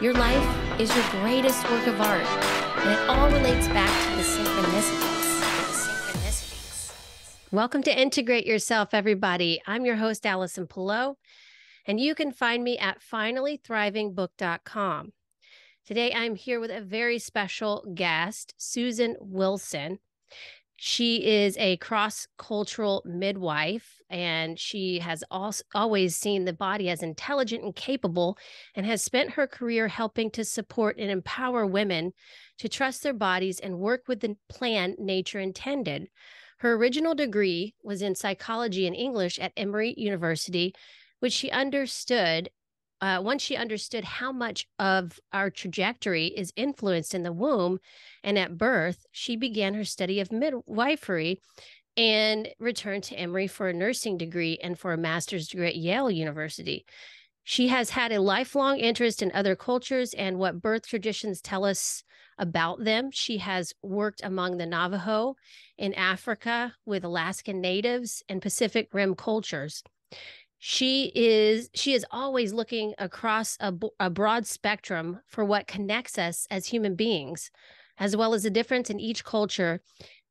Your life is your greatest work of art, and it all relates back to the synchronicities. Welcome to Integrate Yourself, everybody. I'm your host, Allison Pelot, and you can find me at finallythrivingbook.com. Today, I'm here with a very special guest, Susan Willson. She is a cross cultural midwife, and she has also always seen the body as intelligent and capable, and has spent her career helping to support and empower women to trust their bodies and work with the plan nature intended. Her original degree was in psychology and English at Emory University, which she understood uh, once she understood how much of our trajectory is influenced in the womb and at birth, she began her study of midwifery and returned to Emory for a nursing degree and for a master's degree at Yale University. She has had a lifelong interest in other cultures and what birth traditions tell us about them. She has worked among the Navajo in Africa with Alaskan natives and Pacific Rim cultures she is she is always looking across a, a broad spectrum for what connects us as human beings as well as the difference in each culture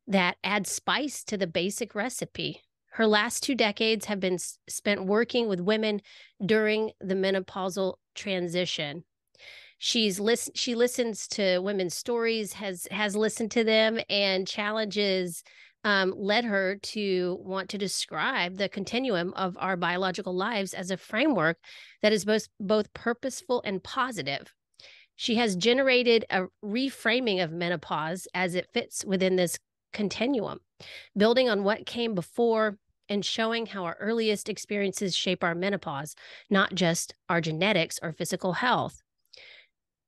that adds spice to the basic recipe. Her last two decades have been spent working with women during the menopausal transition. She's listen she listens to women's stories has has listened to them and challenges um, led her to want to describe the continuum of our biological lives as a framework that is both both purposeful and positive. She has generated a reframing of menopause as it fits within this continuum, building on what came before and showing how our earliest experiences shape our menopause, not just our genetics or physical health.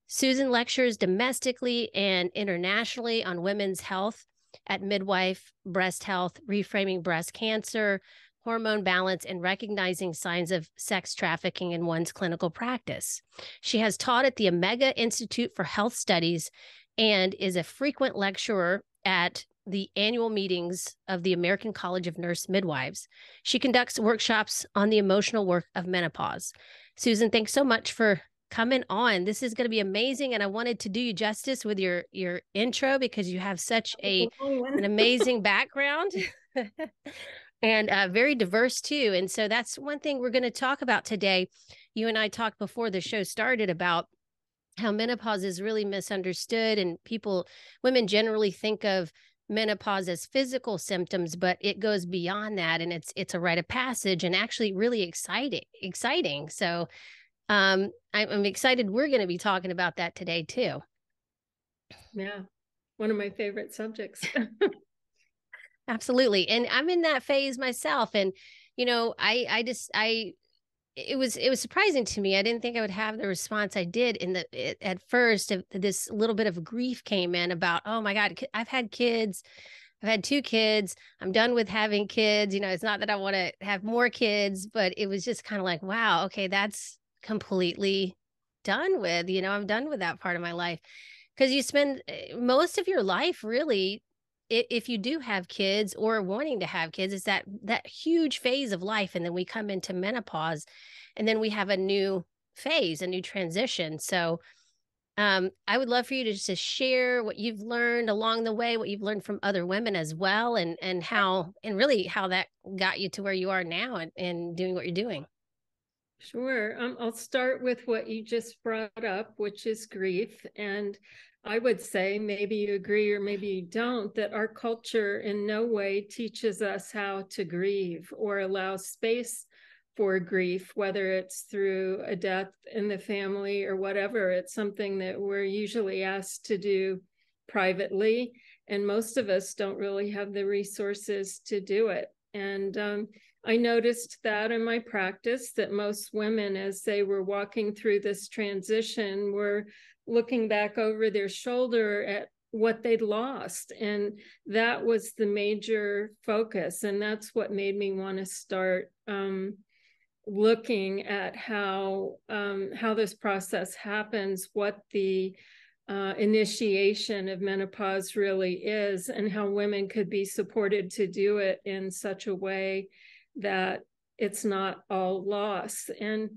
Susan lectures domestically and internationally on women's health at midwife, breast health, reframing breast cancer, hormone balance, and recognizing signs of sex trafficking in one's clinical practice. She has taught at the Omega Institute for Health Studies and is a frequent lecturer at the annual meetings of the American College of Nurse Midwives. She conducts workshops on the emotional work of menopause. Susan, thanks so much for coming on. This is going to be amazing, and I wanted to do you justice with your your intro because you have such a an amazing background. and uh, very diverse too. And so that's one thing we're going to talk about today. You and I talked before the show started about how menopause is really misunderstood, and people, women generally think of menopause as physical symptoms but it goes beyond that and it's it's a rite of passage and actually really exciting exciting so um, I'm excited we're going to be talking about that today too. Yeah, one of my favorite subjects. Absolutely. And I'm in that phase myself. And, you know, I, I just, I, it was it was surprising to me. I didn't think I would have the response I did in the it, at first. This little bit of grief came in about, oh my god, I've had kids, I've had two kids. I'm done with having kids. You know, it's not that I want to have more kids, but it was just kind of like, wow, okay, that's completely done with. You know, I'm done with that part of my life because you spend eh, most of your life really if you do have kids or wanting to have kids it's that that huge phase of life and then we come into menopause and then we have a new phase a new transition so um, i would love for you to just share what you've learned along the way what you've learned from other women as well and and how and really how that got you to where you are now and, and doing what you're doing Sure. Um, I'll start with what you just brought up, which is grief. And I would say, maybe you agree or maybe you don't, that our culture in no way teaches us how to grieve or allow space for grief, whether it's through a death in the family or whatever. It's something that we're usually asked to do privately. And most of us don't really have the resources to do it. And um, I noticed that in my practice that most women, as they were walking through this transition, were looking back over their shoulder at what they'd lost. And that was the major focus. And that's what made me want to start um, looking at how um, how this process happens, what the uh, initiation of menopause really is, and how women could be supported to do it in such a way that it's not all loss. And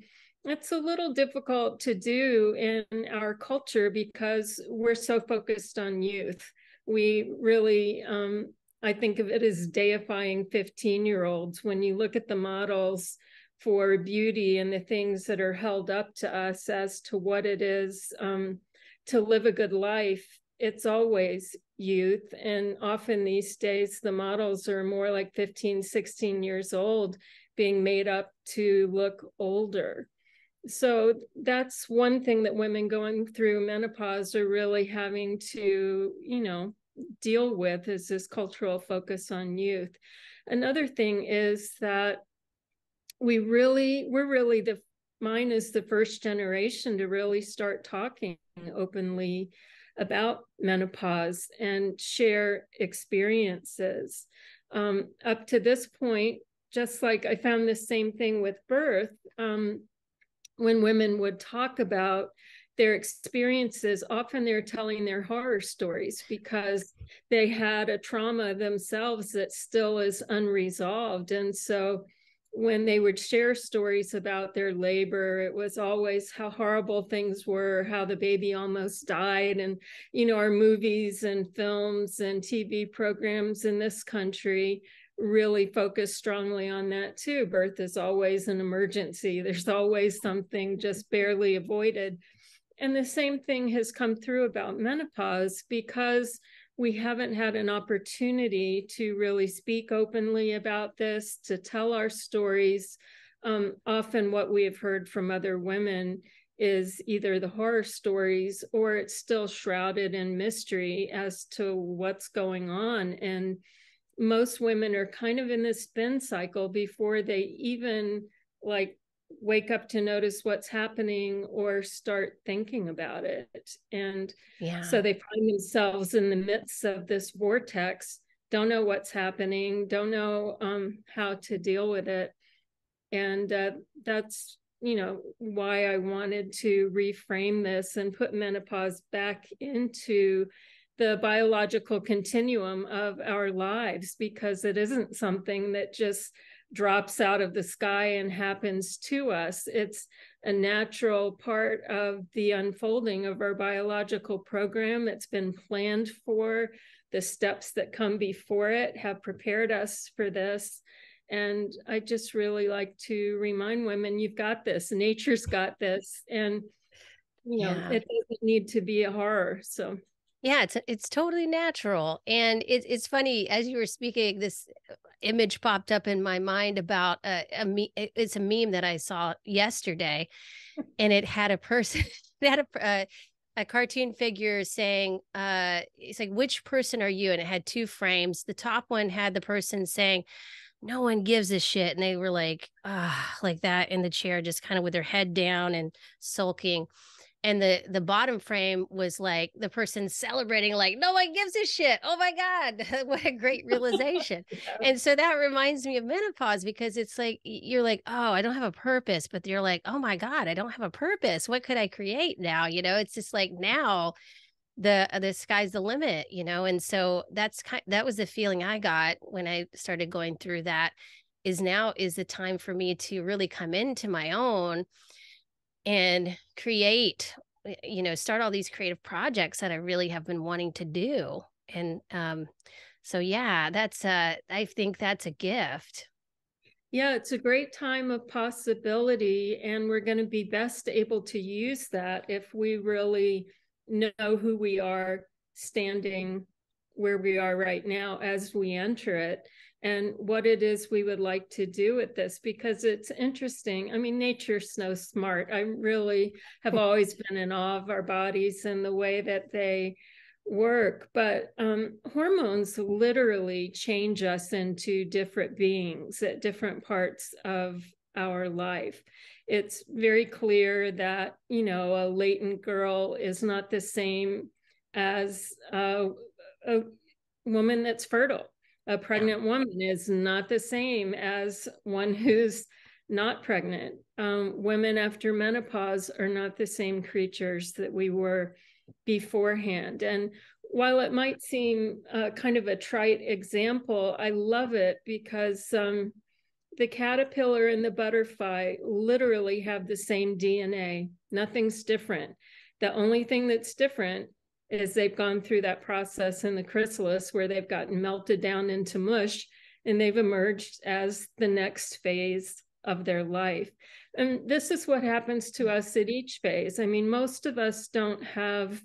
it's a little difficult to do in our culture because we're so focused on youth. We really, um, I think of it as deifying 15 year olds. When you look at the models for beauty and the things that are held up to us as to what it is um, to live a good life, it's always youth. And often these days, the models are more like 15, 16 years old, being made up to look older so that's one thing that women going through menopause are really having to you know deal with is this cultural focus on youth another thing is that we really we're really the mine is the first generation to really start talking openly about menopause and share experiences um, up to this point just like i found the same thing with birth um, when women would talk about their experiences, often they're telling their horror stories because they had a trauma themselves that still is unresolved. And so when they would share stories about their labor, it was always how horrible things were, how the baby almost died. And, you know, our movies and films and TV programs in this country really focus strongly on that too. Birth is always an emergency, there's always something just barely avoided. And the same thing has come through about menopause because we haven't had an opportunity to really speak openly about this, to tell our stories. Um, often, what we have heard from other women is either the horror stories or it's still shrouded in mystery as to what's going on. And most women are kind of in this spin cycle before they even like wake up to notice what's happening or start thinking about it and yeah. so they find themselves in the midst of this vortex don't know what's happening don't know um, how to deal with it and uh, that's you know why i wanted to reframe this and put menopause back into the biological continuum of our lives because it isn't something that just drops out of the sky and happens to us. It's a natural part of the unfolding of our biological program. It's been planned for. The steps that come before it have prepared us for this. And I just really like to remind women you've got this, nature's got this. And, you know, yeah. it doesn't need to be a horror. So, yeah, it's it's totally natural, and it's it's funny as you were speaking. This uh, image popped up in my mind about a, a me- it's a meme that I saw yesterday, and it had a person it had a uh, a cartoon figure saying, uh, it's like, which person are you? And it had two frames. The top one had the person saying, no one gives a shit. And they were like, ah, like that in the chair, just kind of with their head down and sulking and the the bottom frame was like the person celebrating like no one gives a shit. Oh my god. What a great realization. Yeah. and so that reminds me of menopause because it's like you're like oh i don't have a purpose. But you're like oh my god i don't have a purpose. What could i create now? You know it's just like now the uh, the sky's the limit you know? And so that's kind that was the feeling i got when i started going through that is now is the time for me to really come into my own and create you know start all these creative projects that i really have been wanting to do and um so yeah that's uh i think that's a gift. Yeah it's a great time of possibility and we're going to be best able to use that if we really know who we are standing where we are right now as we enter it and what it is we would like to do with this because it's interesting. I mean, nature's so smart. I really have always been in awe of our bodies and the way that they work. But um, hormones literally change us into different beings at different parts of our life. It's very clear that, you know, a latent girl is not the same as a, a woman that's fertile a pregnant woman is not the same as one who's not pregnant. Um, women after menopause are not the same creatures that we were beforehand. And while it might seem uh, kind of a trite example, I love it because um, the caterpillar and the butterfly literally have the same DNA. Nothing's different. The only thing that's different is they've gone through that process in the chrysalis where they've gotten melted down into mush and they've emerged as the next phase of their life. And this is what happens to us at each phase. I mean, most of us don't have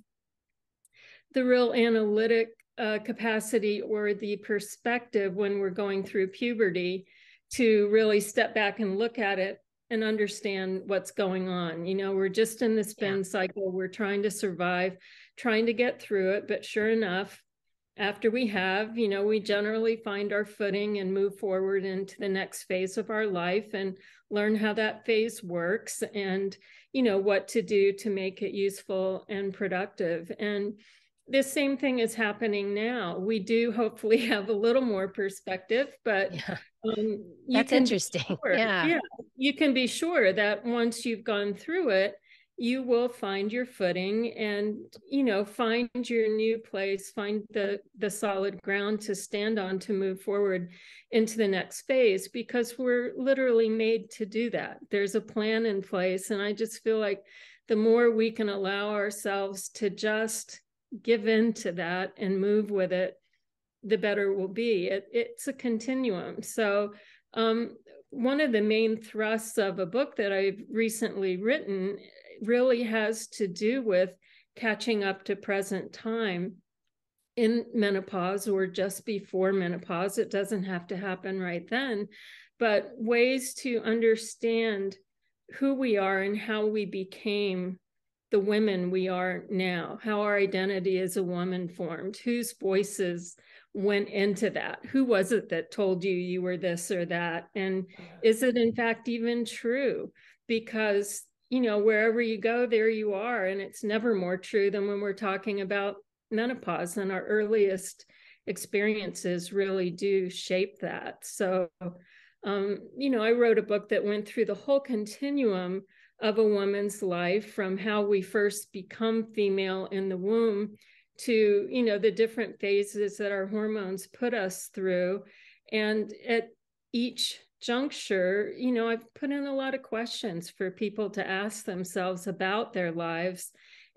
the real analytic uh, capacity or the perspective when we're going through puberty to really step back and look at it and understand what's going on. You know, we're just in the spin yeah. cycle. We're trying to survive, trying to get through it. But sure enough, after we have, you know, we generally find our footing and move forward into the next phase of our life and learn how that phase works and, you know, what to do to make it useful and productive. And this same thing is happening now. We do hopefully have a little more perspective, but yeah. um, that's interesting. Sure, yeah. yeah, you can be sure that once you've gone through it, you will find your footing and you know find your new place find the the solid ground to stand on to move forward into the next phase because we're literally made to do that there's a plan in place and i just feel like the more we can allow ourselves to just give in to that and move with it, the better will be. It, it's a continuum. So, um, one of the main thrusts of a book that I've recently written really has to do with catching up to present time in menopause or just before menopause. It doesn't have to happen right then, but ways to understand who we are and how we became the women we are now, how our identity as a woman formed, whose voices went into that. Who was it that told you you were this or that? And is it in fact even true? Because, you know, wherever you go, there you are. And it's never more true than when we're talking about menopause and our earliest experiences really do shape that. So, um, you know, I wrote a book that went through the whole continuum of a woman's life from how we first become female in the womb to you know the different phases that our hormones put us through and at each juncture you know i've put in a lot of questions for people to ask themselves about their lives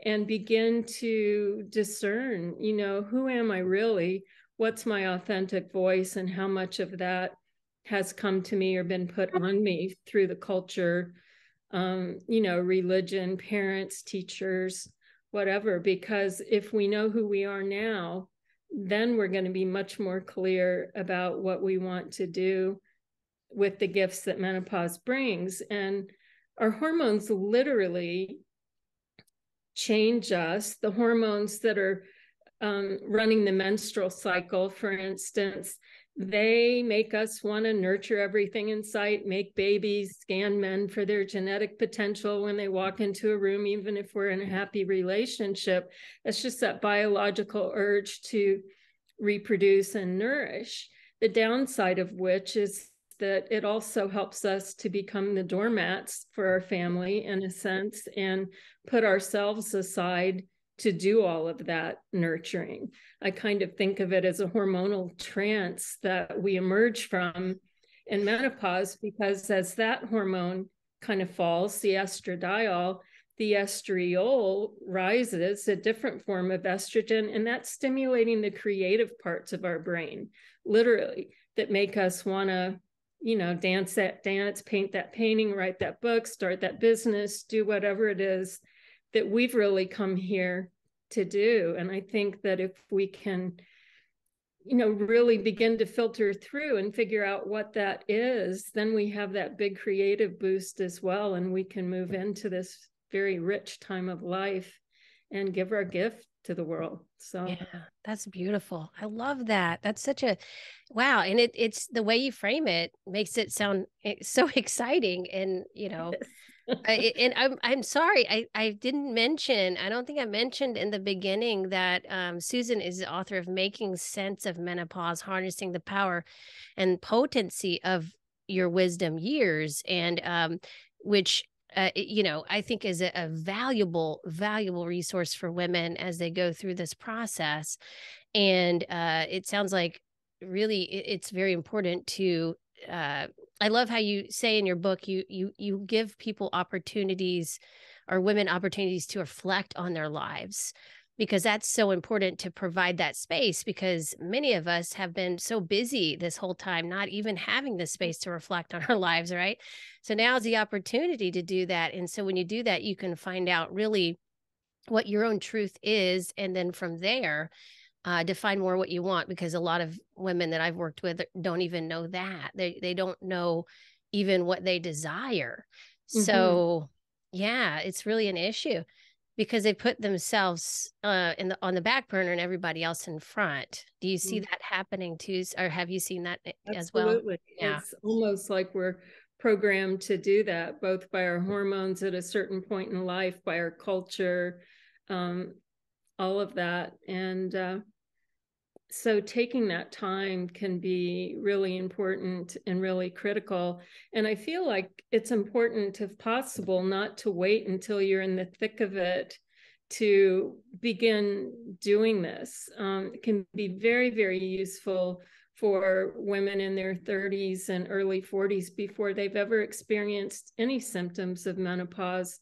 and begin to discern you know who am i really? What's my authentic voice and how much of that has come to me or been put on me through the culture um, you know, religion, parents, teachers, whatever, because if we know who we are now, then we're going to be much more clear about what we want to do with the gifts that menopause brings. And our hormones literally change us. The hormones that are um, running the menstrual cycle, for instance, they make us want to nurture everything in sight, make babies, scan men for their genetic potential when they walk into a room, even if we're in a happy relationship. It's just that biological urge to reproduce and nourish. The downside of which is that it also helps us to become the doormats for our family in a sense and put ourselves aside to do all of that nurturing. I kind of think of it as a hormonal trance that we emerge from in menopause because as that hormone kind of falls, the estradiol, the estriol rises, a different form of estrogen, and that's stimulating the creative parts of our brain, literally, that make us want to, you know, dance that dance, paint that painting, write that book, start that business, do whatever it is that we've really come here to do. And I think that if we can, you know, really begin to filter through and figure out what that is, then we have that big creative boost as well. And we can move into this very rich time of life and give our gift to the world. So yeah, that's beautiful. I love that. That's such a wow. And it it's the way you frame it makes it sound so exciting. And you know, I, and I'm I'm sorry I I didn't mention I don't think I mentioned in the beginning that um, Susan is the author of Making Sense of Menopause, harnessing the power and potency of your wisdom years, and um, which uh, you know I think is a, a valuable valuable resource for women as they go through this process, and uh, it sounds like really it's very important to uh, I love how you say in your book you you you give people opportunities or women opportunities to reflect on their lives because that's so important to provide that space because many of us have been so busy this whole time not even having the space to reflect on our lives right so now is the opportunity to do that and so when you do that you can find out really what your own truth is and then from there uh, define more what you want because a lot of women that I've worked with don't even know that they they don't know even what they desire. Mm-hmm. So yeah, it's really an issue because they put themselves uh, in the on the back burner and everybody else in front. Do you see mm-hmm. that happening too, or have you seen that Absolutely. as well? Yeah, it's almost like we're programmed to do that, both by our hormones at a certain point in life, by our culture, um, all of that. And uh, so taking that time can be really important and really critical. And I feel like it's important, if possible, not to wait until you're in the thick of it to begin doing this. Um, it can be very, very useful for women in their 30s and early 40s before they've ever experienced any symptoms of menopause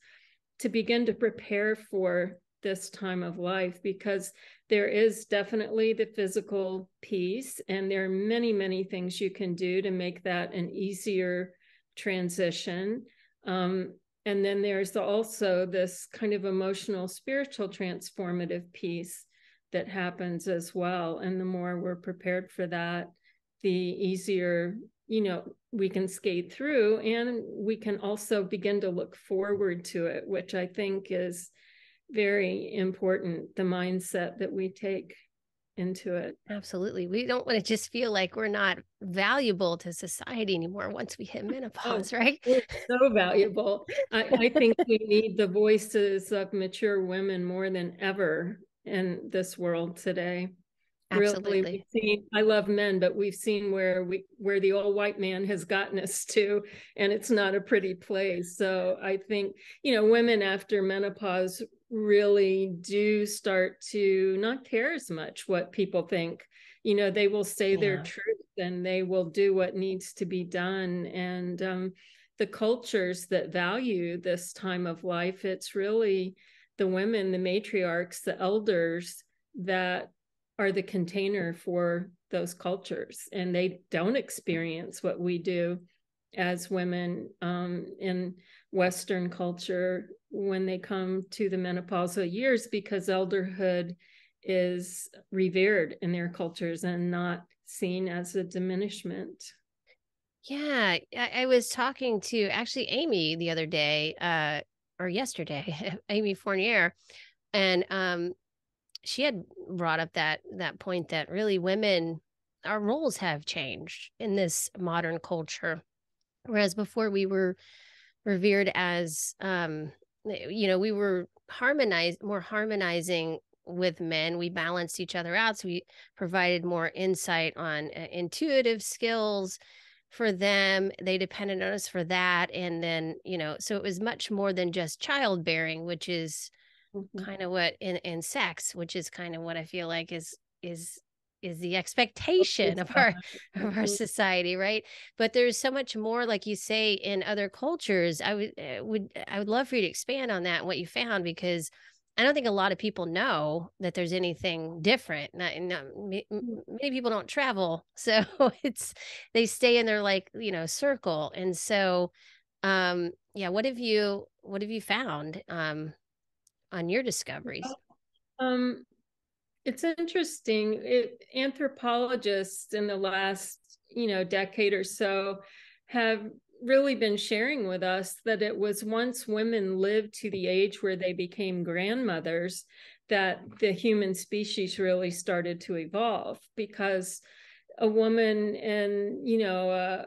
to begin to prepare for this time of life because there is definitely the physical piece and there are many many things you can do to make that an easier transition. Um, and then there's also this kind of emotional spiritual transformative piece that happens as well. And the more we're prepared for that the easier you know we can skate through and we can also begin to look forward to it which i think is very important the mindset that we take into it. Absolutely. We don't want to just feel like we're not valuable to society anymore once we hit oh, menopause, oh, right? so valuable. I, I think we need the voices of mature women more than ever in this world today. Absolutely. Really, seen, I love men, but we've seen where we where the old white man has gotten us to, and it's not a pretty place. So I think you know, women after menopause really do start to not care as much what people think. You know, they will say yeah. their truth and they will do what needs to be done. And um, the cultures that value this time of life, it's really the women, the matriarchs, the elders that are the container for those cultures. And they don't experience what we do as women um, in Western culture when they come to the menopausal years because elderhood is revered in their cultures and not seen as a diminishment. Yeah, I, I was talking to actually Amy the other day, uh, or yesterday, Amy Fournier, and um, she had brought up that that point that really women, our roles have changed in this modern culture, whereas before we were revered as um you know we were harmonized more harmonizing with men we balanced each other out so we provided more insight on uh, intuitive skills for them they depended on us for that and then you know so it was much more than just childbearing which is mm-hmm. kind of what in in sex which is kind of what i feel like is is is the expectation of our of our mm-hmm. society right but there's so much more like you say in other cultures i would uh, would i would love for you to expand on that and what you found because i don't think a lot of people know that there's anything different not, not, mm. many people don't travel so it's they stay in their like you know circle and so um yeah what have you what have you found um on your discoveries um it's interesting. It, anthropologists in the last, you know, decade or so have really been sharing with us that it was once women lived to the age where they became grandmothers that the human species really started to evolve because a woman and you know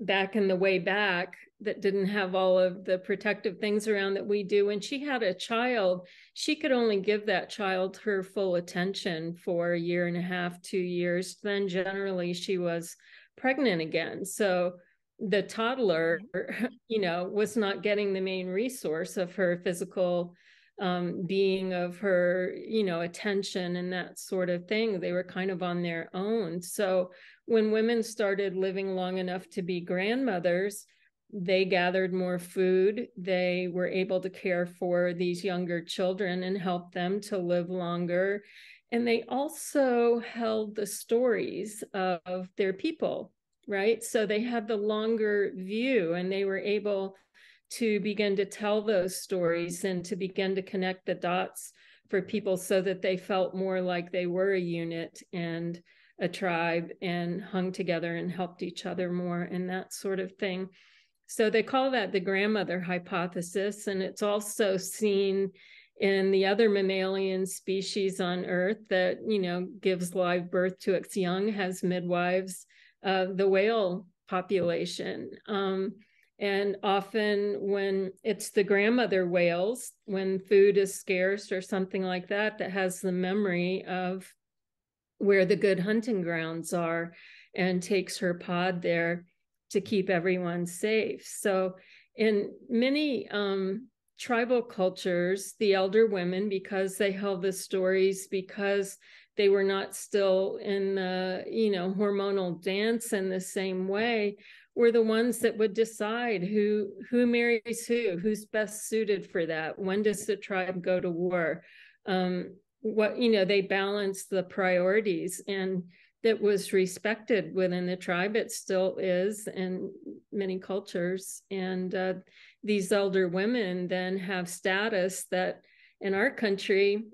back in the way back that didn't have all of the protective things around that we do. When she had a child, she could only give that child her full attention for a year and a half, two years. Then generally she was pregnant again. So the toddler, you know, was not getting the main resource of her physical um, being, of her, you know, attention and that sort of thing. They were kind of on their own. So when women started living long enough to be grandmothers, they gathered more food. They were able to care for these younger children and help them to live longer. And they also held the stories of their people, right? So they had the longer view and they were able to begin to tell those stories and to begin to connect the dots for people so that they felt more like they were a unit and a tribe and hung together and helped each other more and that sort of thing. So they call that the grandmother hypothesis. And it's also seen in the other mammalian species on Earth that, you know, gives live birth to its young, has midwives, uh, the whale population. Um, and often, when it's the grandmother whales, when food is scarce or something like that, that has the memory of where the good hunting grounds are and takes her pod there to keep everyone safe. So, in many um, tribal cultures, the elder women, because they held the stories, because they were not still in the, you know, hormonal dance in the same way, were the ones that would decide who who marries who, who's best suited for that. When does the tribe go to war? Um, what you know, they balance the priorities and that was respected within the tribe. It still is in many cultures. And uh, these elder women then have status that in our country,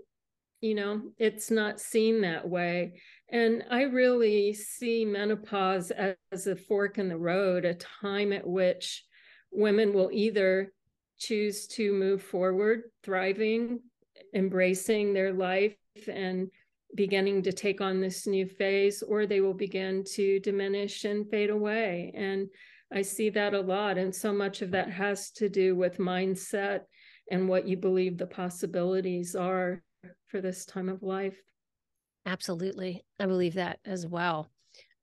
you know, it's not seen that way. And I really see menopause as a fork in the road, a time at which women will either choose to move forward, thriving, embracing their life, and beginning to take on this new phase, or they will begin to diminish and fade away. And I see that a lot. And so much of that has to do with mindset and what you believe the possibilities are for this time of life. Absolutely. I believe that as well.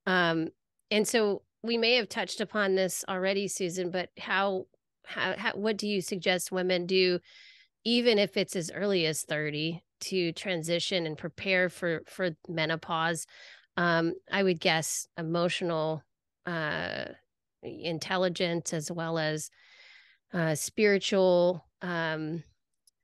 Um, and so we may have touched upon this already, Susan, but how, how, how, what do you suggest women do, even if it's as early as 30, to transition and prepare for for menopause um i would guess emotional uh intelligence as well as uh spiritual um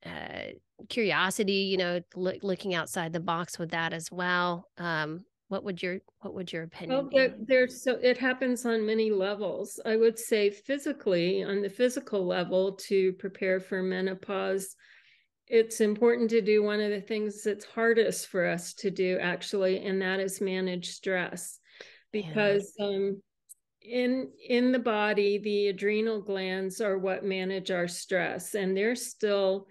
uh curiosity you know lo- looking outside the box with that as well um what would your what would your opinion well, there, there's so it happens on many levels. I would say physically on the physical level to prepare for menopause it's important to do one of the things that's hardest for us to do actually and that is manage stress. Because yeah. um, in in the body the adrenal glands are what manage our stress and they're still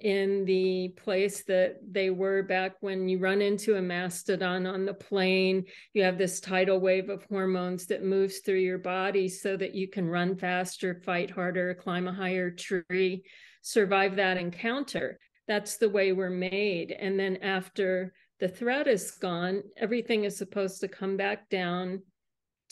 in the place that they were back when you run into a mastodon on the plain you have this tidal wave of hormones that moves through your body so that you can run faster fight harder climb a higher tree survive that encounter. That's the way we're made. And then after the threat is gone, everything is supposed to come back down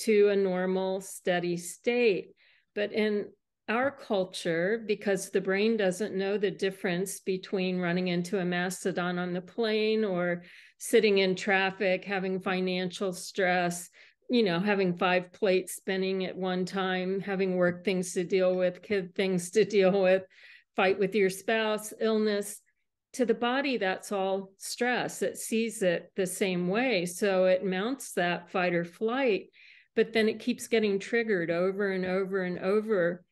to a normal, steady state. But in our culture, because the brain doesn't know the difference between running into a mastodon on the plain or sitting in traffic, having financial stress, you know, having five plates spinning at one time, having work things to deal with, kid things to deal with, fight with your spouse, illness. To the body, that's all stress. It sees it the same way. So it mounts that fight or flight, but then it keeps getting triggered over and over and over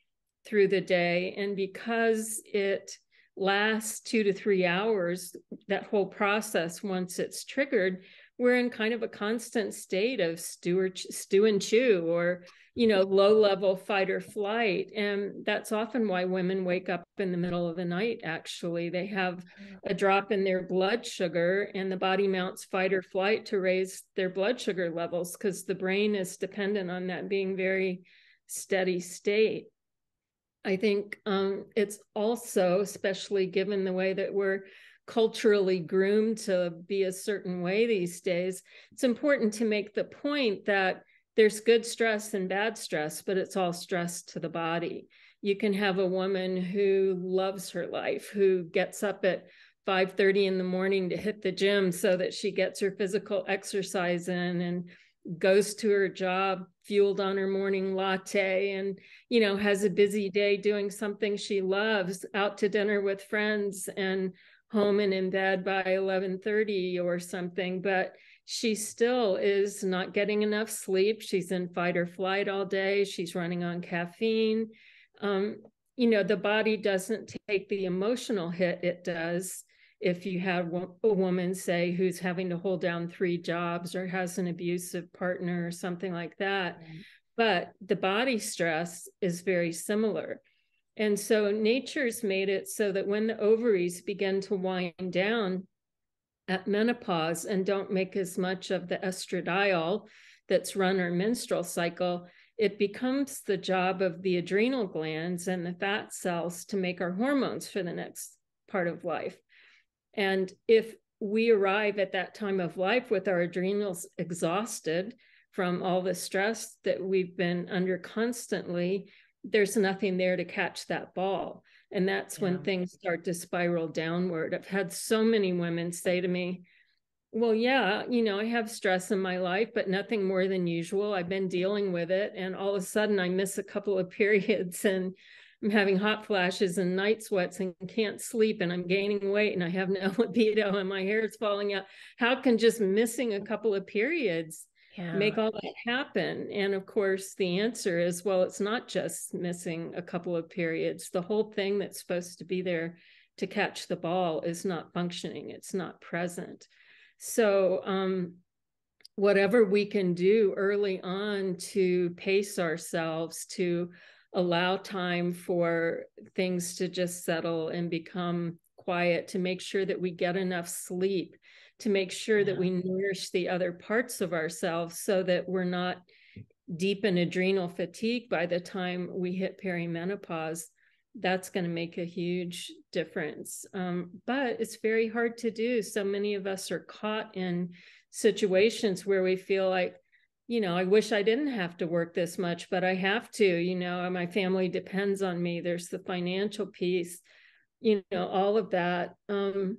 through the day. And because it lasts two to three hours, that whole process, once it's triggered, we're in kind of a constant state of stew, or, stew and chew or you know low level fight or flight. And that's often why women wake up in the middle of the night actually. They have a mm. drop in their blood sugar and the body mounts fight or flight to raise their blood sugar levels because the brain is dependent on that being very steady state i think um, it's also especially given the way that we're culturally groomed to be a certain way these days, it's important to make the point that there's good stress and bad stress, but it's all stress to the body. You can have a woman who loves her life, who gets up at 5:30 in the morning to hit the gym so that she gets her physical exercise in and goes to her job fueled on her morning latte and you know has a busy day doing something she loves out to dinner with friends and home and in bed by 11:30 or something. But she still is not getting enough sleep. She's in fight or flight all day. She's running on caffeine. Um, you know the body doesn't take the emotional hit it does if you have a woman say who's having to hold down three jobs or has an abusive partner or something like that right. but the body stress is very similar and so nature's made it so that when the ovaries begin to wind down at menopause and don't make as much of the estradiol that's run our menstrual cycle it becomes the job of the adrenal glands and the fat cells to make our hormones for the next part of life and if we arrive at that time of life with our adrenals exhausted from all the stress that we've been under constantly, there's nothing there to catch that ball. And that's yeah. when things start to spiral downward. I've had so many women say to me, well, yeah, you know, I have stress in my life, but nothing more than usual. I've been dealing with it. And all of a sudden I miss a couple of periods and I'm having hot flashes and night sweats and can't sleep and I'm gaining weight and I have no libido and my hair is falling out. How can just missing a couple of periods yeah. make all that happen? And of course, the answer is well, it's not just missing a couple of periods. The whole thing that's supposed to be there to catch the ball is not functioning, it's not present. So, um, whatever we can do early on to pace ourselves to allow time for things to just settle and become quiet to make sure that we get enough sleep to make sure yeah. that we nourish the other parts of ourselves so that we're not deep in adrenal fatigue by the time we hit perimenopause. That's going to make a huge difference. Um, but it's very hard to do. So many of us are caught in situations where we feel like you know, I wish I didn't have to work this much, but I have to, you know, my family depends on me. There's the financial piece, you know, all of that. Um,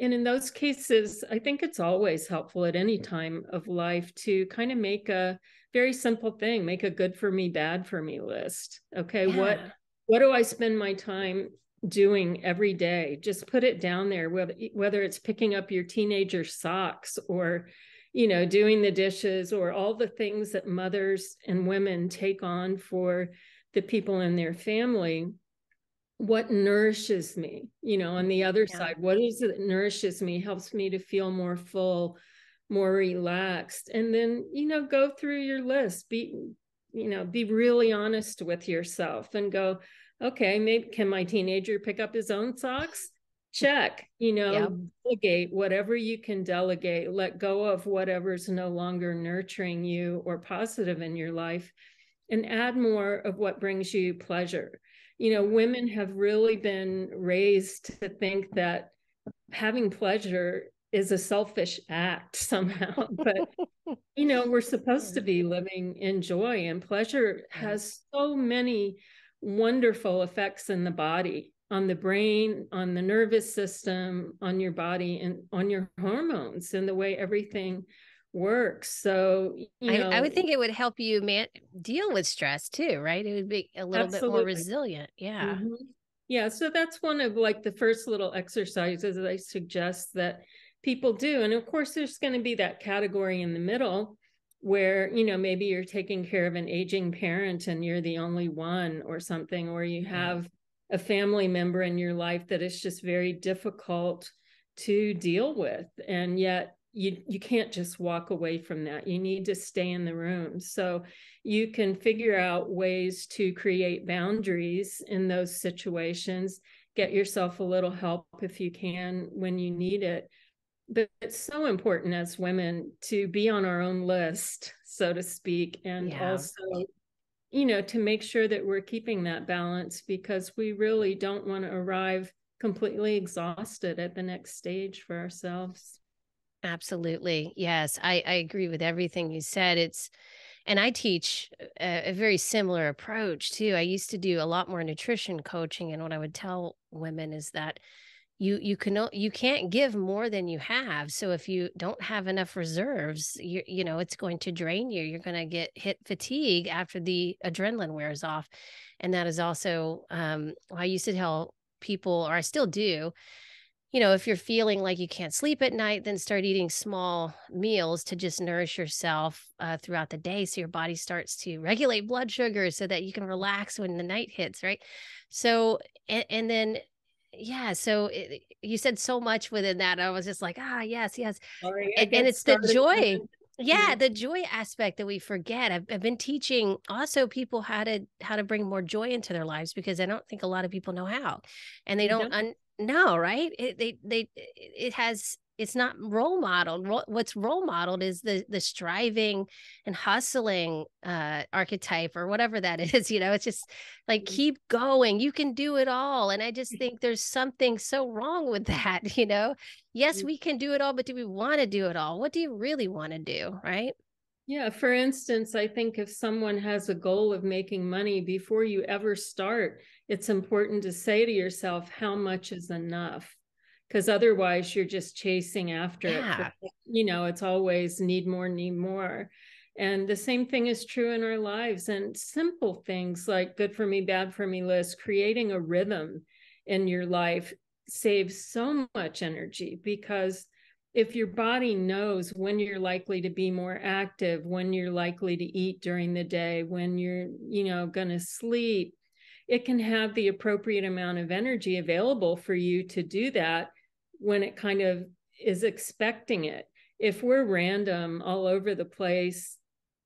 and in those cases, I think it's always helpful at any time of life to kind of make a very simple thing, make a good for me, bad for me list. Okay, yeah. what what do I spend my time doing every day? Just put it down there, whether whether it's picking up your teenager socks or you know, doing the dishes or all the things that mothers and women take on for the people in their family. What nourishes me, you know, on the other yeah. side, what is it that nourishes me, helps me to feel more full, more relaxed. And then, you know, go through your list, be, you know, be really honest with yourself and go, okay, maybe can my teenager pick up his own socks? Check you know yep. delegate whatever you can delegate let go of whatever's no longer nurturing you or positive in your life and add more of what brings you pleasure. You know women have really been raised to think that having pleasure is a selfish act somehow but you know we're supposed to be living in joy and pleasure has so many wonderful effects in the body on the brain, on the nervous system, on your body, and on your hormones and the way everything works. So, you know, I, I would think it would help you man deal with stress too, right? It would be a little absolutely. bit more resilient. Yeah. Mm-hmm. Yeah. So that's one of like the first little exercises that I suggest that people do. And of course, there's going to be that category in the middle where you know maybe you're taking care of an aging parent and you're the only one or something or you have a family member in your life that is just very difficult to deal with. And yet you you can't just walk away from that. You need to stay in the room. So you can figure out ways to create boundaries in those situations. Get yourself a little help if you can when you need it. But it's so important as women to be on our own list so to speak and yeah. also you know, to make sure that we're keeping that balance because we really don't want to arrive completely exhausted at the next stage for ourselves. Absolutely. Yes. I, I agree with everything you said. It's, and I teach a, a, very similar approach too. I used to do a lot more nutrition coaching. And what I would tell women is that you you can you can't give more than you have so if you don't have enough reserves you you know it's going to drain you you're going to get hit fatigue after the adrenaline wears off and that is also um i used to tell people or i still do you know if you're feeling like you can't sleep at night then start eating small meals to just nourish yourself uh, throughout the day so your body starts to regulate blood sugar so that you can relax when the night hits right? So and, and then yeah so it, you said so much within that i was just like ah yes yes Sorry, and, and, it's the joy yeah the joy aspect that we forget I've, I've been teaching also people how to how to bring more joy into their lives because i don't think a lot of people know how and they don't un- know right? It, they they it has it's not role modeled what's role modeled is the the striving and hustling uh archetype or whatever that is you know it's just like mm-hmm. keep going you can do it all and i just think there's something so wrong with that you know yes mm-hmm. we can do it all but do we want to do it all what do you really want to do right yeah for instance i think if someone has a goal of making money before you ever start it's important to say to yourself how much is enough because otherwise you're just chasing after yeah. it. You know, it's always need more, need more. And the same thing is true in our lives. And simple things like good for me, bad for me list, creating a rhythm in your life saves so much energy because if your body knows when you're likely to be more active, when you're likely to eat during the day, when you're, you know, going to sleep, it can have the appropriate amount of energy available for you to do that when it kind of is expecting it. If we're random all over the place,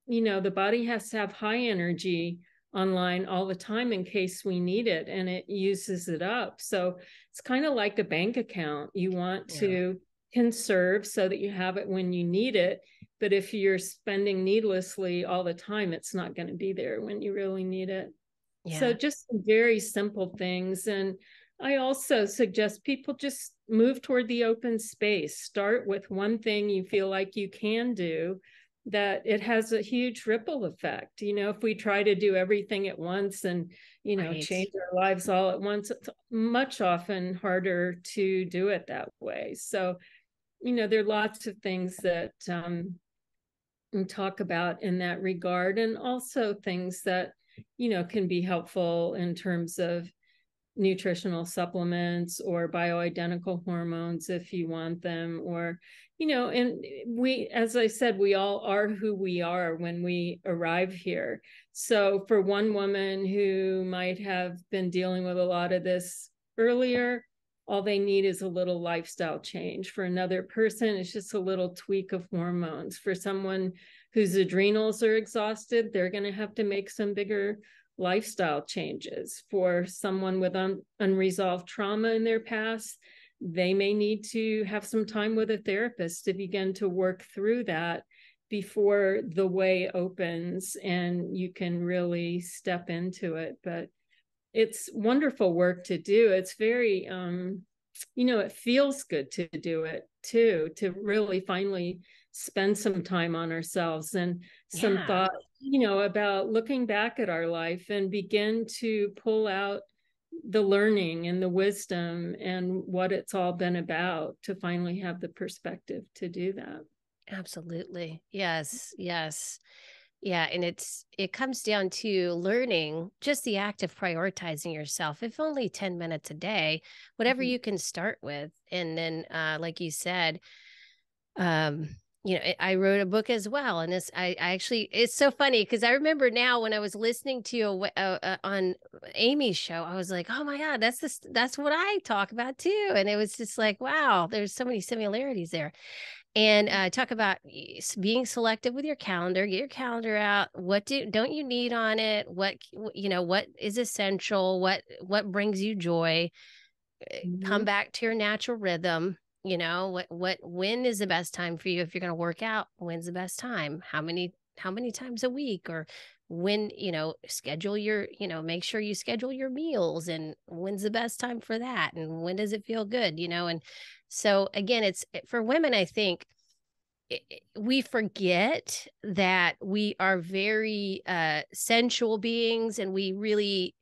you know, the body has to have high energy online all the time in case we need it and it uses it up. So it's kind of like a bank account. You want yeah. to conserve so that you have it when you need it. But if you're spending needlessly all the time, it's not going to be there when you really need it. Yeah. So just very simple things. And I also suggest people just move toward the open space. Start with one thing you feel like you can do that it has a huge ripple effect. You know, if we try to do everything at once and, you know, right. change our lives all at once, it's much often harder to do it that way. So, you know, there are lots of things that um, we talk about in that regard, and also things that, you know, can be helpful in terms of nutritional supplements or bioidentical hormones if you want them or you know and we as i said we all are who we are when we arrive here. So for one woman who might have been dealing with a lot of this earlier all they need is a little lifestyle change. For another person it's just a little tweak of hormones. For someone whose adrenals are exhausted they're going to have to make some bigger lifestyle changes. For someone with un- unresolved trauma in their past, they may need to have some time with a therapist to begin to work through that before the way opens and you can really step into it. But it's wonderful work to do. It's very, um, you know, it feels good to do it too, to really finally spend some time on ourselves and some yeah. thought you know about looking back at our life and begin to pull out the learning and the wisdom and what it's all been about to finally have the perspective to do that. Absolutely. Yes yes. Yeah and it's it comes down to learning just the act of prioritizing yourself if only 10 minutes a day whatever mm-hmm. you can start with. And then uh like you said um you know, I wrote a book as well, and this I, I actually it's so funny because I remember now when I was listening to you uh, uh, on Amy's show, I was like, oh my god, that's this that's what I talk about too, and it was just like, wow, there's so many similarities there, and uh, talk about being selective with your calendar. Get your calendar out. What do don't you need on it? What you know, what is essential? What what brings you joy? Eh, mm-hmm. Come back to your natural rhythm you know what what when is the best time for you if you're going to work out? When's the best time? How many how many times a week? Or when you know schedule your you know make sure you schedule your meals and when's the best time for that? And when does it feel good you know? And so again it's eh, for women i think we forget that we are very uh sensual beings and we really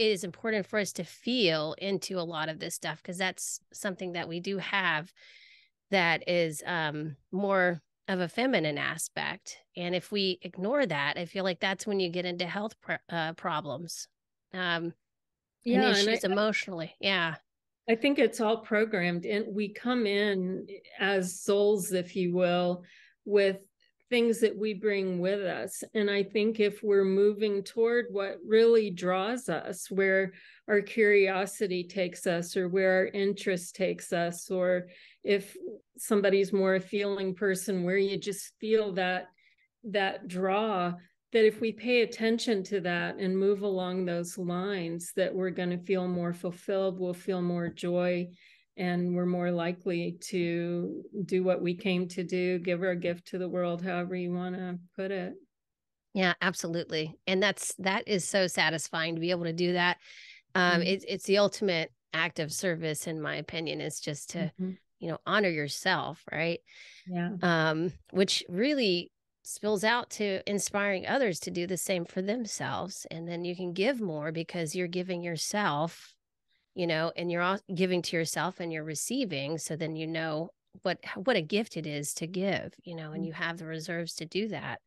it is important for us to feel into a lot of this stuff because that's something that we do have that is um more of a feminine aspect and if we ignore that i feel like that's when you get into health uh, problems um yeah and issues and I, emotionally yeah. I think it's all programmed and we come in as souls if you will with things that we bring with us. And I think if we're moving toward what really draws us, where our curiosity takes us, or where our interest takes us, or if somebody's more a feeling person where you just feel that that draw that if we pay attention to that and move along those lines that we're going to feel more fulfilled we'll feel more joy and we're more likely to do what we came to do give our gift to the world however you want to put it. Yeah absolutely. And that's that is so satisfying to be able to do that. Um mm-hmm. it's it's the ultimate act of service in my opinion is just to mm-hmm. you know honor yourself right? Yeah. Um which really spills out to inspiring others to do the same for themselves. And then you can give more because you're giving yourself you know and you're all giving to yourself and you're receiving so then you know what what a gift it is to give you know and mm. you have the reserves to do that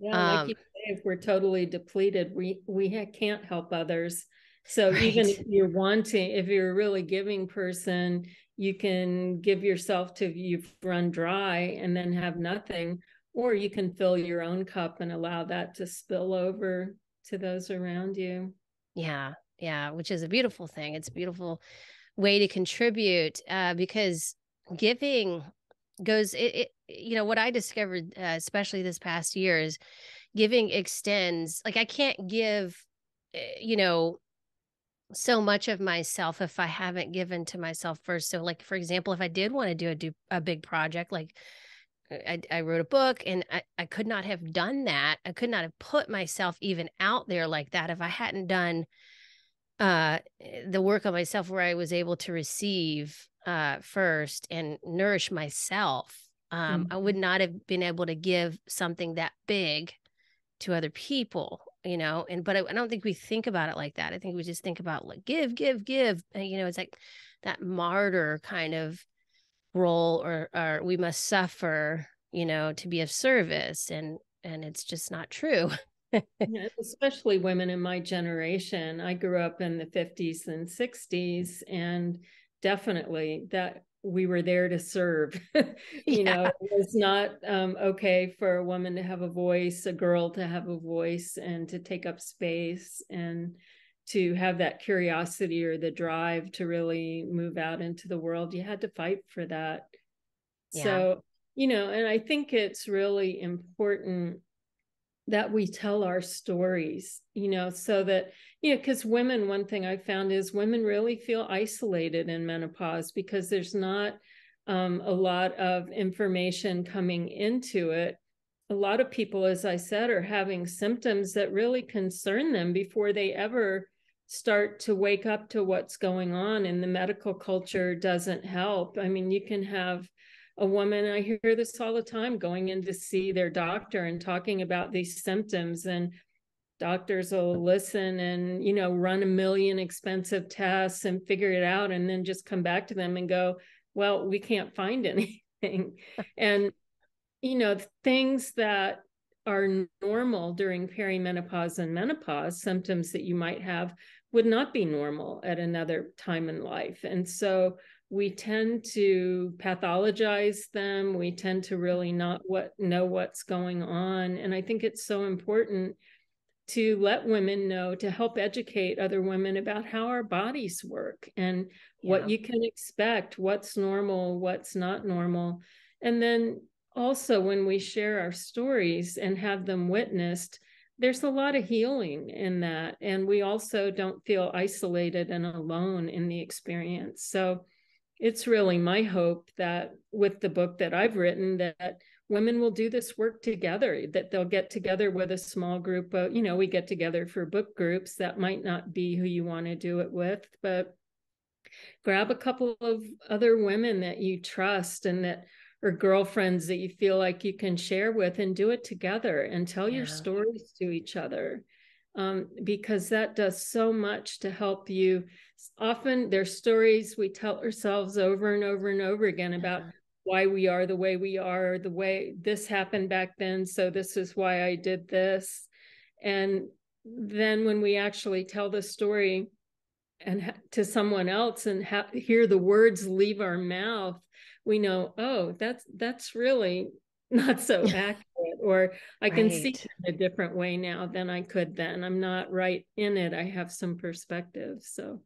yeah um, like say, if we're totally depleted we we can't help others so right. even if you're wanting if you're a really giving person you can give yourself to you've run dry and then have nothing or you can fill your own cup and allow that to spill over to those around you yeah yeah which is a beautiful thing. It's a beautiful way to contribute uh, because giving goes it, it, you know what i discovered uh, especially this past year is giving extends like i can't give eh, you know so much of myself if i haven't given to myself first. So like for example if i did want to do a do a big project like I, I wrote a book and I, I could not have done that. I could not have put myself even out there like that if i hadn't done uh the work on myself where i was able to receive uh first and nourish myself um mm-hmm. i would mm-hmm. not have been able to give something that big to other people you know and but I, I, don't think we think about it like that i think we just think about like give give give and, you know it's like that martyr kind of role or or we must suffer you know to be of service and and it's just not true especially women in my generation. I grew up in the 50s and 60s, and definitely that we were there to serve. you yeah. know, it was not um, okay for a woman to have a voice, a girl to have a voice, and to take up space and to have that curiosity or the drive to really move out into the world. You had to fight for that. Yeah. So, you know, and I think it's really important that we tell our stories, you know, so that, you know, because women, one thing I found is women really feel isolated in menopause because there's not um, a lot of information coming into it. A lot of people, as I said, are having symptoms that really concern them before they ever start to wake up to what's going on. And the medical culture doesn't help. I mean, you can have a woman i hear this all the time going in to see their doctor and talking about these symptoms and doctors will listen and you know run a million expensive tests and figure it out and then just come back to them and go well we can't find anything. And you know things that are normal during perimenopause and menopause symptoms that you might have would not be normal at another time in life. And so we tend to pathologize them. We tend to really not what know what's going on. And i think it's so important to let women know to help educate other women about how our bodies work and yeah. what you can expect what's normal what's not normal. And then also when we share our stories and have them witnessed there's a lot of healing in that. And we also don't feel isolated and alone in the experience. So it's really my hope that with the book that I've written that women will do this work together that they'll get together with a small group of you know we get together for book groups that might not be who you want to do it with but grab a couple of other women that you trust and that or girlfriends that you feel like you can share with and do it together and tell yeah. your stories to each other um, because that does so much to help you. Often there's stories we tell ourselves over and over and over again about why we are the way we are, the way this happened back then. So this is why I did this. And then when we actually tell the story and to someone else and ha- hear the words leave our mouth, we know, oh, that's that's really not so accurate or i can right. see it in a different way now than i could then. I'm not right in it. I have some perspective so.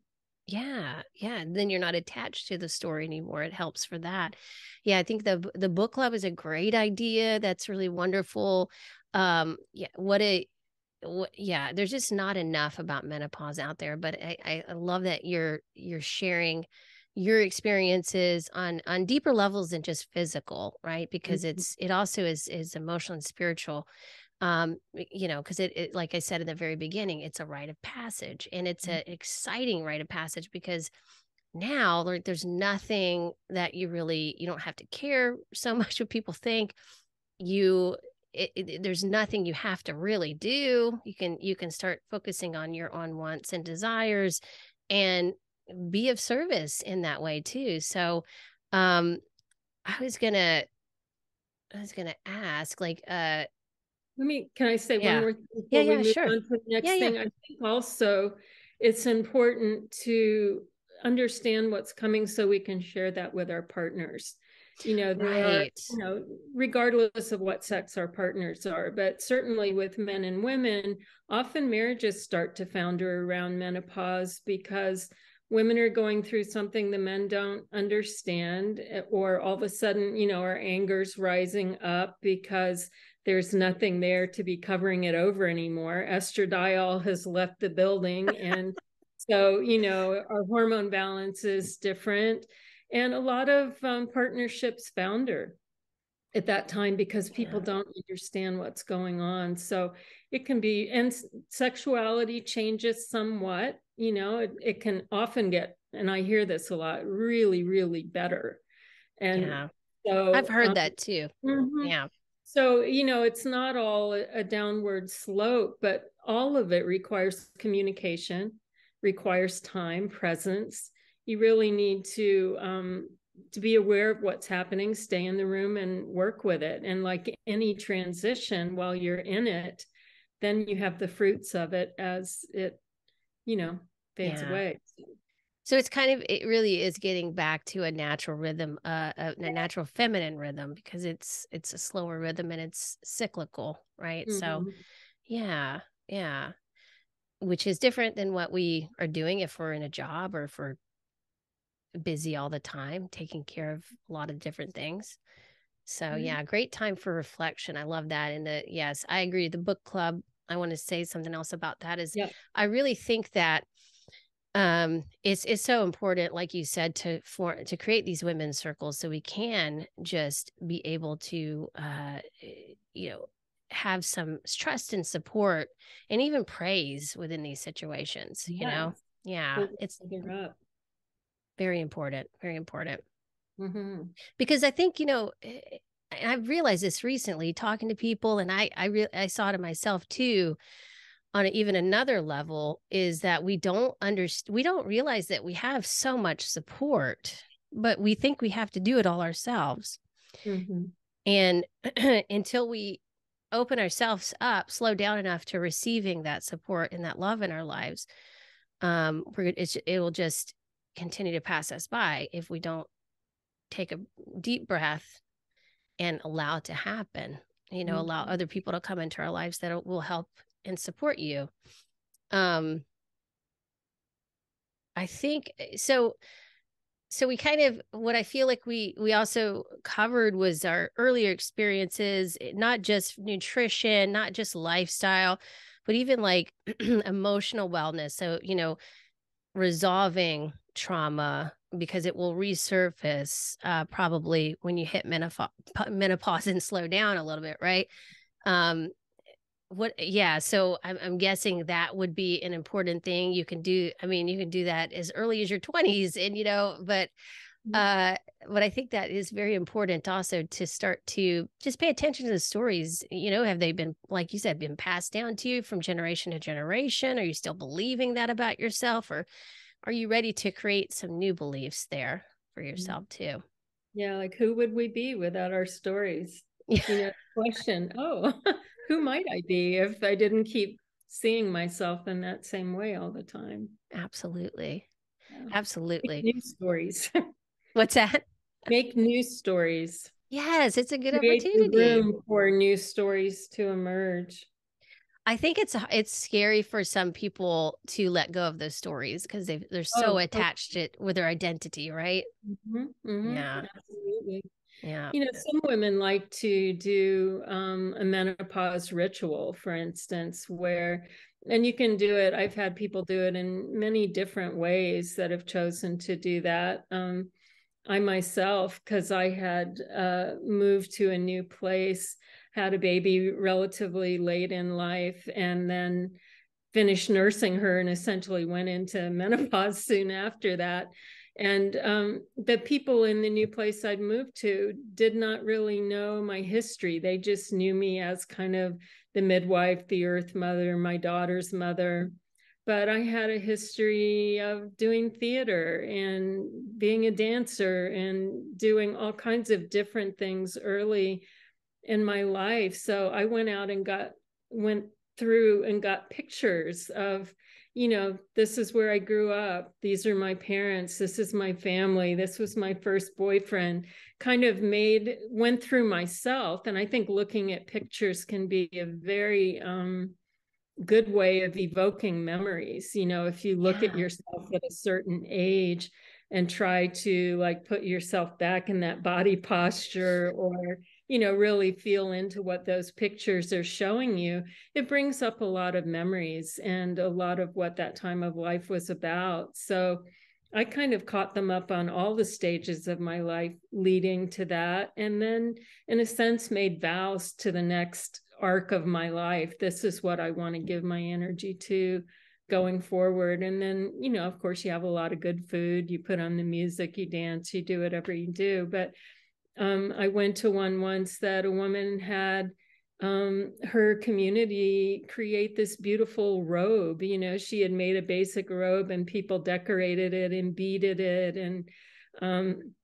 Yeah yeah then you're not attached to the story anymore. It helps for that. Yeah i think the the book club is a great idea. That's really wonderful. Um yeah what a what, yeah there's just not enough about menopause out there but I, I love that you're you're sharing your experiences on on deeper levels than just physical right because mm-hmm. it's it also is is emotional and spiritual um you know because it, it, like i said in the very beginning it's a rite of passage and it's mm-hmm. an exciting rite of passage because now like there's nothing that you really you don't have to care so much what people think you it, it, there's nothing you have to really do you can you can start focusing on your own wants and desires and be of service in that way too. So um I was gonna I was gonna ask like uh let me can I say yeah. one more thing yeah, yeah, sure. on to the next yeah, thing? I think also it's important to understand what's coming so we can share that with our partners. You know, right. are, you know, regardless of what sex our partners are, but certainly with men and women, often marriages start to founder around menopause because women are going through something the men don't understand eh, or all of a sudden you know our anger's rising up because there's nothing there to be covering it over anymore. Estradiol has left the building and so you know our hormone balance is different. And a lot of um, partnerships founder at that time because people yeah. don't understand what's going on. So it can be and sexuality changes somewhat you know it, it can often get and i hear this a lot really really better. And yeah. so i've heard um, that too. mm-hmm. yeah. So you know it's not all a downward slope but all of it requires communication requires time presence. You really need to um, to be aware of what's happening stay in the room and work with it. And like any transition while you're in it then you have the fruits of it as it you know fades yeah. away so it's kind of it really is getting back to a natural rhythm uh a, a natural feminine rhythm because it's it's a slower rhythm and it's cyclical right mm-hmm. so yeah yeah which is different than what we are doing if we're in a job or if we're busy all the time taking care of a lot of different things so mm-hmm. yeah great time for reflection i love that and the yes i agree the book club i want to say something else about that is yep. i really think that um it's it's so important like you said to for to create these women's circles so we can just be able to uh you know have some trust and support and even praise within these situations yes. you know yeah it's very important very important mm-hmm. because i think you know eh, and i've realized this recently talking to people and i i re- i saw it in myself too on even another level is that we don't understand we don't realize that we have so much support but we think we have to do it all ourselves mm-hmm. and until we open ourselves up slow down enough to receiving that support and that love in our lives um we're it's, it will just continue to pass us by if we don't take a deep breath and allow it to happen you know mm-hmm. allow other people to come into our lives that will help and support you um i think eh, so so we kind of what i feel like we we also covered was our earlier experiences eh, not just nutrition not just lifestyle but even like emotional wellness so you know resolving trauma because it will resurface uh, probably when you hit menopause, menopause and slow down a little bit right? Um what yeah so I'm, I'm guessing that would be an important thing. You can do i mean you can do that as early as your 20s and you know but uh but i think that is very important also to start to just pay attention to the stories. You know have they been like you said been passed down to you from generation to generation? Are you still believing that about yourself or are you ready to create some new beliefs there for mm. yourself too? Yeah like who would we be without our stories? You know question oh who might i be if i didn't keep seeing myself in that same way all the time? Absolutely. Yeah. absolutely. news stories. What's that? Make new stories. Yes it's a good Create opportunity. room for new stories to emerge I think it's it's scary for some people to let go of those stories because they they're so oh, attached okay. to with their identity, right? Mm-hmm, mm-hmm, yeah, absolutely. Yeah. You know, some women like to do um, a menopause ritual, for instance, where, and you can do it. I've had people do it in many different ways that have chosen to do that. Um, I myself, because I had uh, moved to a new place, had a baby relatively late in life, and then finished nursing her and essentially went into menopause soon after that. And um, the people in the new place I'd moved to did not really know my history. They just knew me as kind of the midwife, the earth mother, my daughter's mother. But I had a history of doing theater and being a dancer and doing all kinds of different things early in my life. So I went out and got, went through and got pictures of you know, this is where I grew up. These are my parents. This is my family. This was my first boyfriend. Kind of made, went through myself. And I think looking at pictures can be a very um, good way of evoking memories. You know, if you look yeah. at yourself at a certain age and try to like put yourself back in that body posture or, you know really feel into what those pictures are showing you it brings up a lot of memories and a lot of what that time of life was about. So i kind of caught them up on all the stages of my life leading to that and then in a sense made vows to the next arc of my life. This is what i want to give my energy to going forward. And then you know of course you have a lot of good food you put on the music you dance you do whatever you do but um, I went to one once that a woman had um, her community create this beautiful robe. You know, she had made a basic robe and people decorated it and beaded it and um,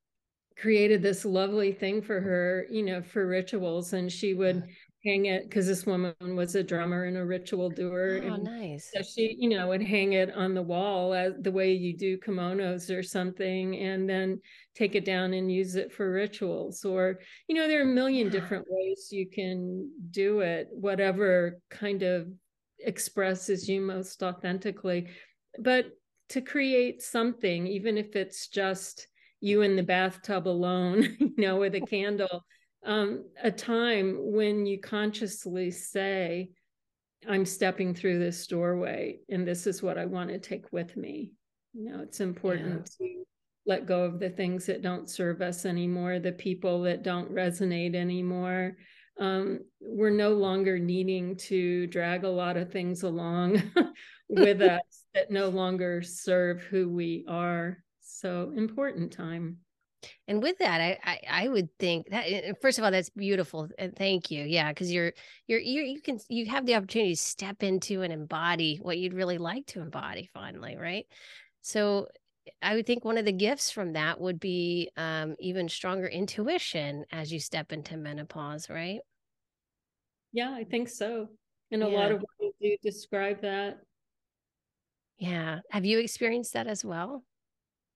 created this lovely thing for her, you know, for rituals. And she would hang it because this woman was a drummer and a ritual doer. Oh, and nice. So she, you know, would hang it on the wall as the way you do kimonos or something, and then take it down and use it for rituals. Or, you know, there are a million different ways you can do it, whatever kind of expresses you most authentically. But to create something, even if it's just you in the bathtub alone, you know, with a candle um, a time when you consciously say, I'm stepping through this doorway and this is what I want to take with me. You know, it's important yeah. to let go of the things that don't serve us anymore, the people that don't resonate anymore. Um, we're no longer needing to drag a lot of things along with us that no longer serve who we are. So important time. And with that, I, I, I would think that first of all, that's beautiful, and thank you. Yeah, because you're you're you you can you have the opportunity to step into and embody what you'd really like to embody finally, right? So I would think one of the gifts from that would be um, even stronger intuition as you step into menopause, right? Yeah, I think so. And a yeah. lot of ways do describe that. Yeah. Have you experienced that as well?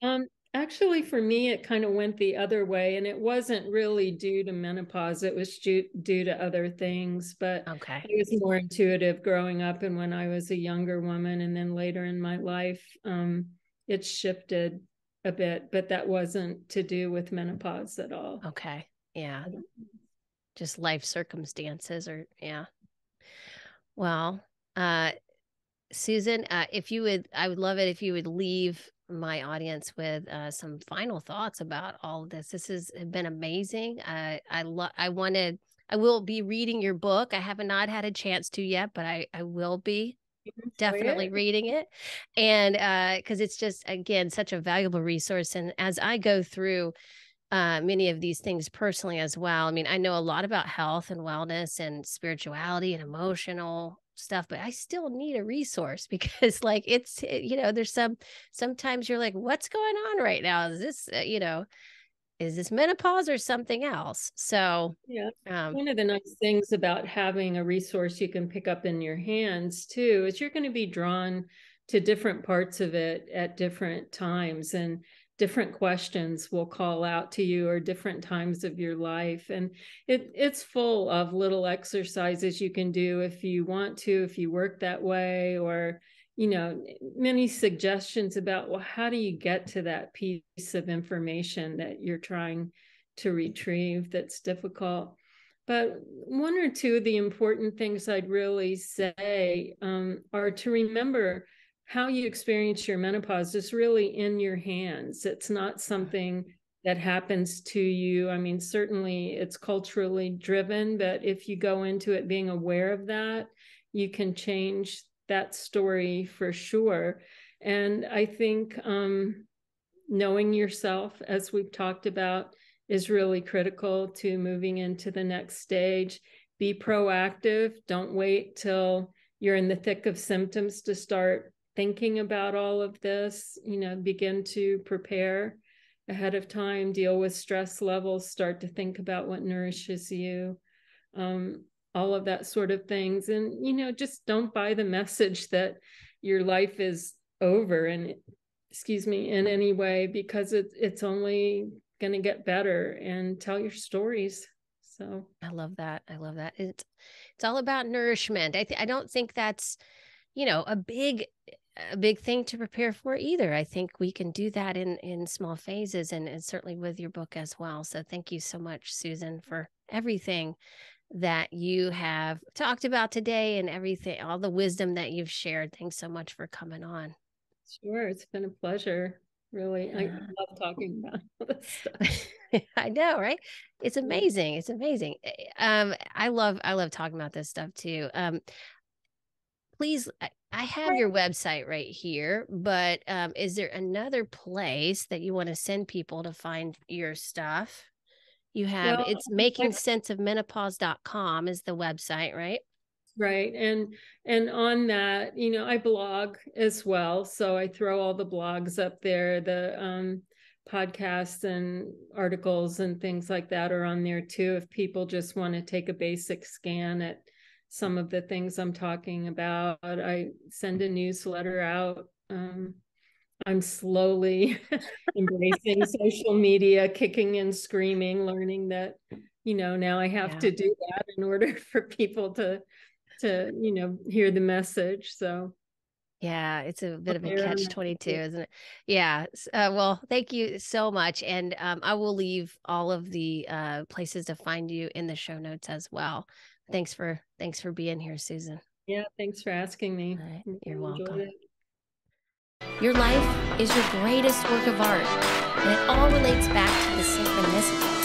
Um, Actually, for me, it kind of went the other way, and it wasn't really due to menopause. It was due, due to other things, but okay. it was more intuitive growing up and when I was a younger woman, and then later in my life, um, it shifted a bit, but that wasn't to do with menopause at all. Okay, yeah, just life circumstances, or yeah. Well, uh, Susan, uh, if you would, I would love it if you would leave my audience with uh, some final thoughts about all of this. This has been amazing. I I love. I wanted. I will be reading your book. I have not had a chance to yet, but I I will be. definitely it. reading it and uh because it's just again such a valuable resource and as i go through uh, many of these things personally as well. I mean, I know a lot about health and wellness and spirituality and emotional stuff, but I still need a resource because, like, it's eh, you know, there's some sometimes you're like, what's going on right now? Is this uh, you know, is this menopause or something else? So yeah, um, one of the nice things about having a resource you can pick up in your hands too is you're going to be drawn to different parts of it at different times and different questions will call out to you or different times of your life. And it it's full of little exercises you can do if you want to if you work that way or you know many suggestions about well how do you get to that piece of information that you're trying to retrieve that's difficult? But one or two of the important things i'd really say um, are to remember how you experience your menopause is really in your hands. It's not something that happens to you. I mean, certainly it's culturally driven, but if you go into it being aware of that, you can change that story for sure. And I think um, knowing yourself, as we've talked about, is really critical to moving into the next stage. Be proactive. Don't wait till you're in the thick of symptoms to start thinking about all of this, you know, begin to prepare ahead of time, deal with stress levels, start to think about what nourishes you, um, all of that sort of things. And, you know, just don't buy the message that your life is over and excuse me in any way because it, it's only going to get better and tell your stories. So. I love that. I love that. It's it's all about nourishment. I th- i don't think that's you know a big a big thing to prepare for either. I think we can do that in in small phases and, and certainly with your book as well. So thank you so much, Susan, for everything that you have talked about today and everything, all the wisdom that you've shared. Thanks so much for coming on. Sure, it's been a pleasure. Really, I love talking about this stuff. I know, right? It's amazing. It's amazing. Eh, um, I love I love talking about this stuff too. Um, please I have your website right here, but um, is there another place that you want to send people to find your stuff? You have well, it's making sense of menopause.com is the website, right? Right. And and on that, you know, I blog as well. So I throw all the blogs up there, the um podcasts and articles and things like that are on there too if people just want to take a basic scan at some of the things I'm talking about. I send a newsletter out. Um, I'm slowly embracing social media, kicking and screaming, learning that, you know, now I have yeah. to do that in order for people to, to, you know, hear the message. So, yeah, it's a bit of a catch 22, isn't it? Yeah. Uh, well, thank you so much. And um, I will leave all of the uh, places to find you in the show notes as well thanks for thanks for being here, Susan. Yeah, thanks for asking me. Right, you're welcome. Your life is your greatest work of art, and it all relates back to the synchronicity